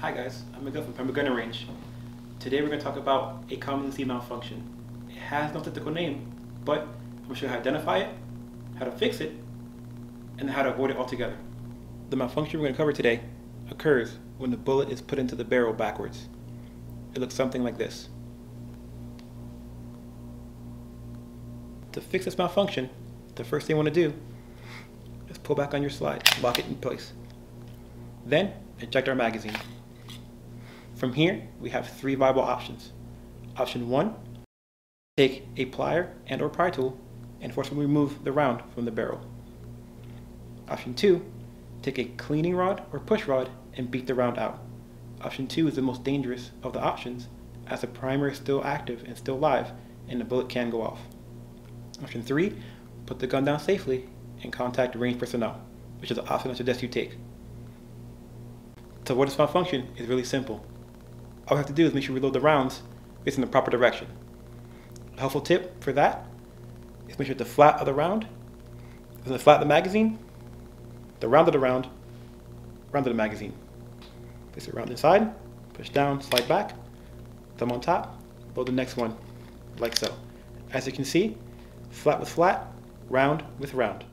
Hi guys, I'm Miguel from Pembroke Gun Range. Today we're going to talk about a commonly seen malfunction. It has no technical name, but I'm you how to identify it, how to fix it, and how to avoid it altogether. The malfunction we're going to cover today occurs when the bullet is put into the barrel backwards. It looks something like this. To fix this malfunction, the first thing you want to do is pull back on your slide, lock it in place. Then, eject our magazine. From here, we have three viable options. Option one, take a plier and or pry tool and forcefully remove the round from the barrel. Option two, take a cleaning rod or push rod and beat the round out. Option two is the most dangerous of the options as the primer is still active and still live and the bullet can go off. Option three, put the gun down safely and contact range personnel, which is the option I suggest you take. So what is malfunction is really simple all we have to do is make sure we load the rounds facing the proper direction. A helpful tip for that is make sure the flat of the round is the flat of the magazine, the round of the round, round of the magazine. Place it around inside, push down, slide back, thumb on top, load the next one, like so. As you can see, flat with flat, round with round.